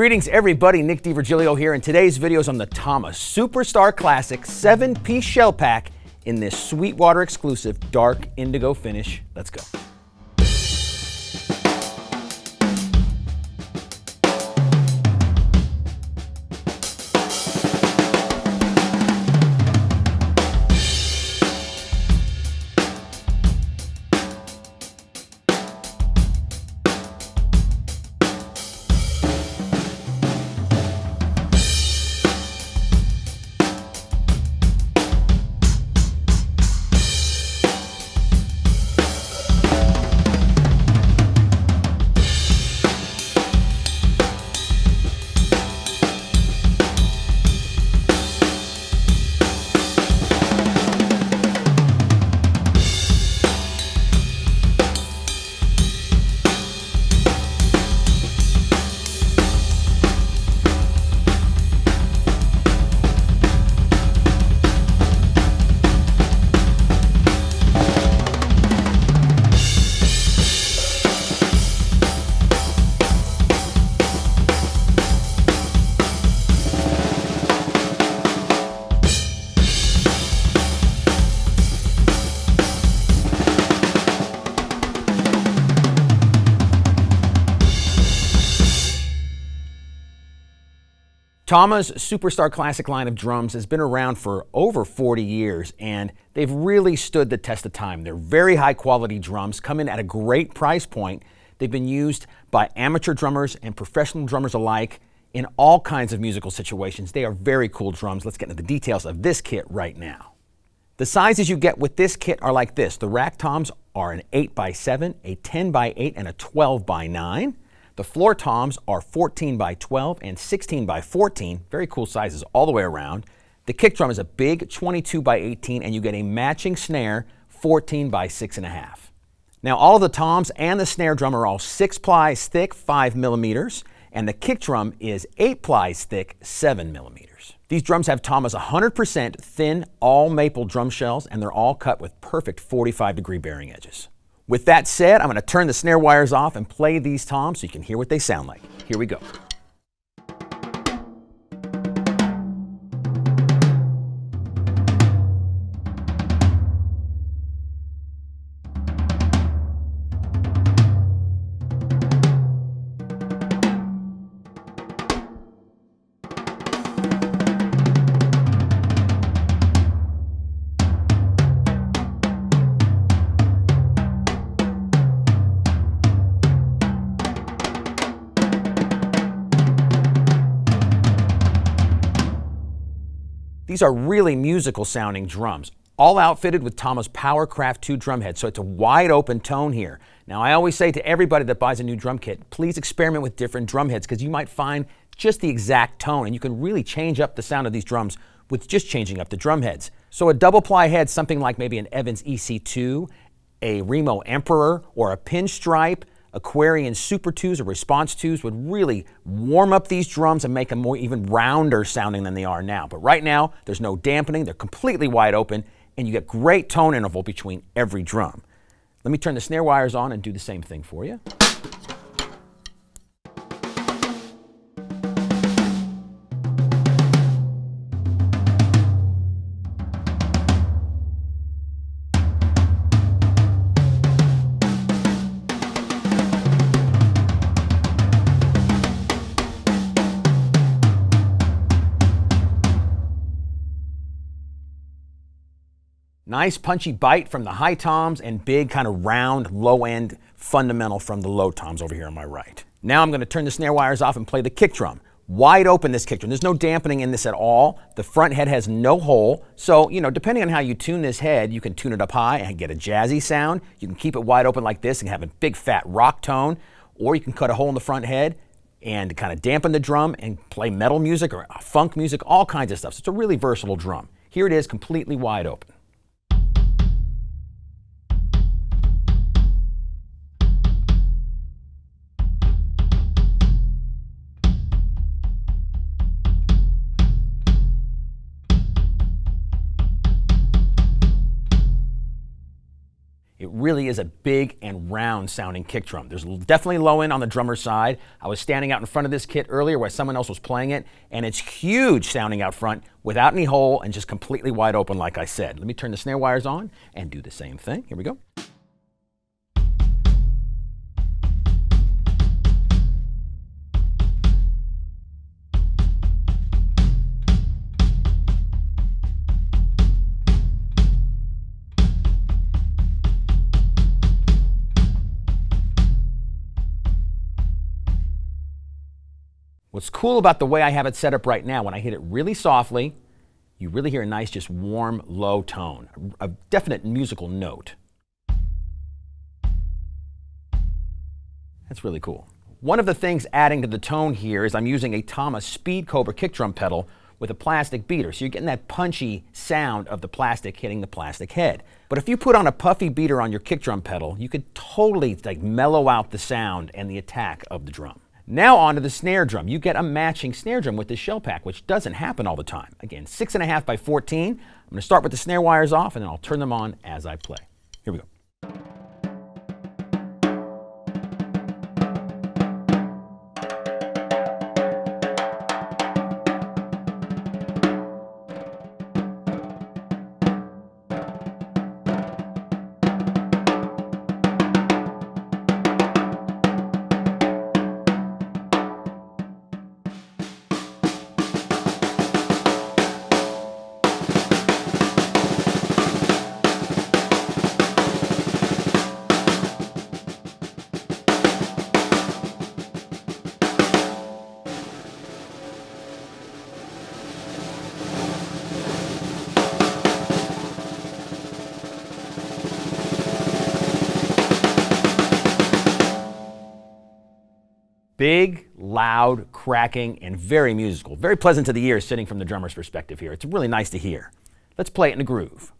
Greetings everybody, Nick D'Virgilio here, and today's video is on the Tama Superstar Classic 7-piece shell pack in this Sweetwater exclusive dark indigo finish. Let's go. Tama's Superstar Classic line of drums has been around for over 40 years and they've really stood the test of time. They're very high quality drums, come in at a great price point. They've been used by amateur drummers and professional drummers alike in all kinds of musical situations. They are very cool drums. Let's get into the details of this kit right now. The sizes you get with this kit are like this. The rack toms are an 8 by 7 a 10 by 8 and a 12 by 9 the floor toms are 14 by 12 and 16 by 14, very cool sizes all the way around. The kick drum is a big 22 by 18 and you get a matching snare 14 by 6.5. Now all of the toms and the snare drum are all 6 plies thick, 5 millimeters, and the kick drum is 8 plies thick, 7 millimeters. These drums have Tama's 100% thin all maple drum shells and they're all cut with perfect 45 degree bearing edges. With that said, I'm going to turn the snare wires off and play these toms so you can hear what they sound like. Here we go. These are really musical sounding drums, all outfitted with Tama's Powercraft 2 drum head, so it's a wide open tone here. Now, I always say to everybody that buys a new drum kit, please experiment with different drum heads because you might find just the exact tone, and you can really change up the sound of these drums with just changing up the drum heads. So a double ply head, something like maybe an Evans EC2, a Remo Emperor, or a Pinstripe, Aquarian Super 2s or Response 2s would really warm up these drums and make them more even rounder sounding than they are now. But right now, there's no dampening, they're completely wide open, and you get great tone interval between every drum. Let me turn the snare wires on and do the same thing for you. Nice punchy bite from the high toms and big kind of round low end fundamental from the low toms over here on my right. Now I'm going to turn the snare wires off and play the kick drum. Wide open this kick drum. There's no dampening in this at all. The front head has no hole. So, you know, depending on how you tune this head, you can tune it up high and get a jazzy sound. You can keep it wide open like this and have a big fat rock tone. Or you can cut a hole in the front head and kind of dampen the drum and play metal music or funk music, all kinds of stuff. So it's a really versatile drum. Here it is completely wide open. Really is a big and round sounding kick drum. There's definitely low end on the drummer's side. I was standing out in front of this kit earlier where someone else was playing it, and it's huge sounding out front without any hole and just completely wide open, like I said. Let me turn the snare wires on and do the same thing. Here we go. What's cool about the way I have it set up right now, when I hit it really softly, you really hear a nice, just warm, low tone, a definite musical note. That's really cool. One of the things adding to the tone here is I'm using a Tama's Speed Cobra kick drum pedal with a plastic beater. So you're getting that punchy sound of the plastic hitting the plastic head. But if you put on a puffy beater on your kick drum pedal, you could totally like mellow out the sound and the attack of the drum. Now on to the snare drum. You get a matching snare drum with this shell pack, which doesn't happen all the time. Again, six and a half by 14. I'm gonna start with the snare wires off and then I'll turn them on as I play. Here we go. Big, loud, cracking, and very musical. Very pleasant to the ear sitting from the drummer's perspective here. It's really nice to hear. Let's play it in a groove.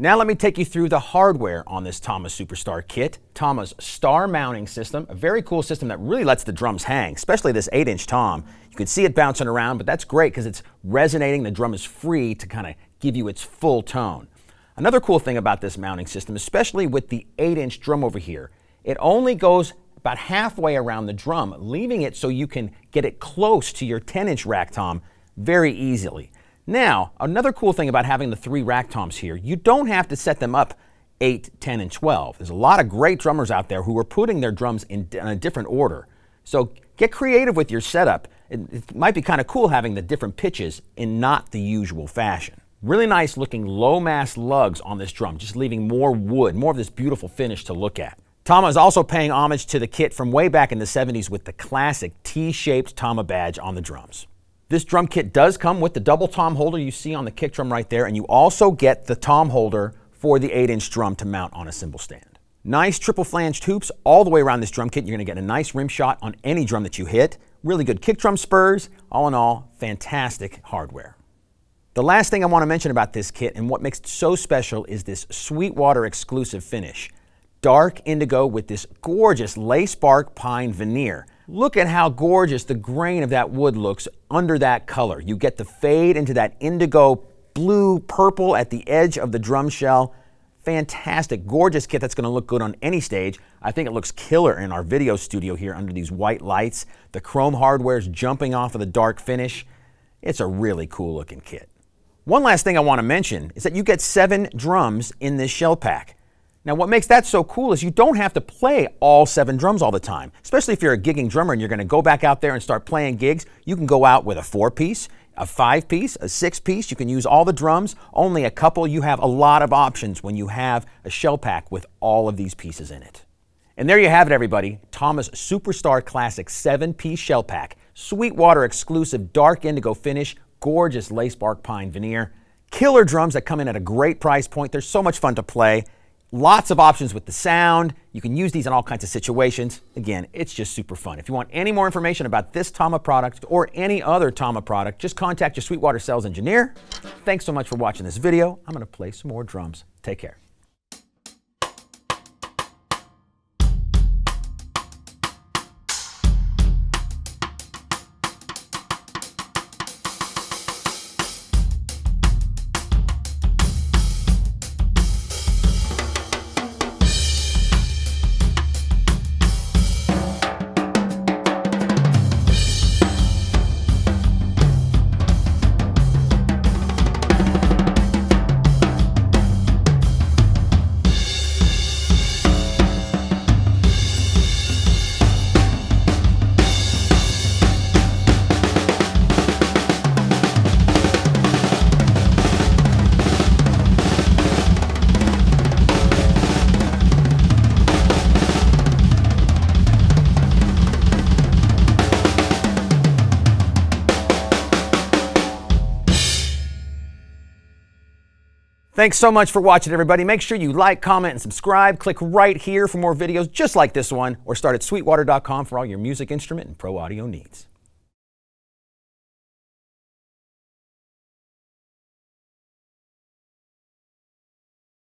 Now let me take you through the hardware on this Tama Superstar kit. Tama's star mounting system, a very cool system that really lets the drums hang, especially this 8-inch tom. You can see it bouncing around, but that's great because it's resonating. The drum is free to kind of give you its full tone. Another cool thing about this mounting system, especially with the 8-inch drum over here, it only goes about halfway around the drum, leaving it so you can get it close to your 10-inch rack tom very easily. Now, another cool thing about having the three rack toms here, you don't have to set them up 8, 10, and 12. There's a lot of great drummers out there who are putting their drums in, in a different order. So get creative with your setup. It, it might be kind of cool having the different pitches in not the usual fashion. Really nice looking low mass lugs on this drum, just leaving more wood, more of this beautiful finish to look at. Tama is also paying homage to the kit from way back in the 70s with the classic T-shaped Tama badge on the drums. This drum kit does come with the double tom holder you see on the kick drum right there, and you also get the tom holder for the 8-inch drum to mount on a cymbal stand. Nice triple flanged hoops all the way around this drum kit. You're going to get a nice rim shot on any drum that you hit. Really good kick drum spurs. All in all, fantastic hardware. The last thing I want to mention about this kit and what makes it so special is this Sweetwater exclusive finish. Dark indigo with this gorgeous lacebark pine veneer. Look at how gorgeous the grain of that wood looks under that color. You get the fade into that indigo blue purple at the edge of the drum shell. Fantastic, gorgeous kit that's going to look good on any stage. I think it looks killer in our video studio here under these white lights. The chrome hardware is jumping off of the dark finish. It's a really cool looking kit. One last thing I want to mention is that you get seven drums in this shell pack. Now, what makes that so cool is you don't have to play all seven drums all the time, especially if you're a gigging drummer and you're going to go back out there and start playing gigs. You can go out with a four piece, a five piece, a six piece. You can use all the drums, only a couple. You have a lot of options when you have a shell pack with all of these pieces in it. And there you have it, everybody. Tama's Superstar Classic seven piece shell pack, Sweetwater exclusive dark indigo finish, gorgeous lacebark pine veneer. Killer drums that come in at a great price point. They're so much fun to play. Lots of options with the sound. You can use these in all kinds of situations. Again, it's just super fun. If you want any more information about this Tama product or any other Tama product, just contact your Sweetwater sales engineer. Thanks so much for watching this video. I'm going to play some more drums. Take care. Thanks so much for watching, everybody. Make sure you like, comment, and subscribe. Click right here for more videos just like this one, or start at sweetwater.com for all your music instrument and pro audio needs.